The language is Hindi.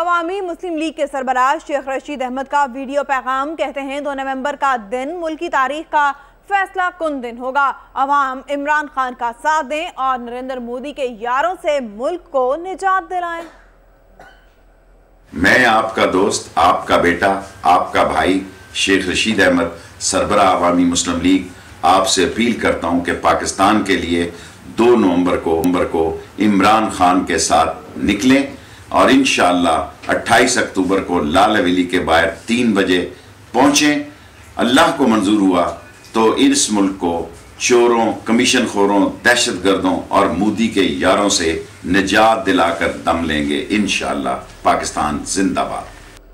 अवामी मुस्लिम लीग के सरबराज शेख रशीद अहमद का वीडियो पैगाम कहते हैं, दो नवंबर का दिन मुल्क की तारीख का फैसला कुन दिन होगा? अवाम इमरान खान का साथ दें और नरेंद्र मोदी के यारों से मुल्क को निजात दिलाएँ। मैं आपका दोस्त, आपका बेटा, आपका भाई, शेख रशीद अहमद, सरबरा अवामी मुस्लिम लीग, आपसे अपील करता हूँ कि पाकिस्तान के लिए दो नवंबर को नवंबर को इमरान खान के साथ निकलें। और इन 28 अक्टूबर को लाल हवेली के बाहर तीन बजे पहुँचे। अल्लाह को मंजूर हुआ तो इस मुल्क को चोरों कमीशन खोरों दहशत गर्दों और मोदी के यारों से निजात दिलाकर दम लेंगे इन पाकिस्तान जिंदाबाद।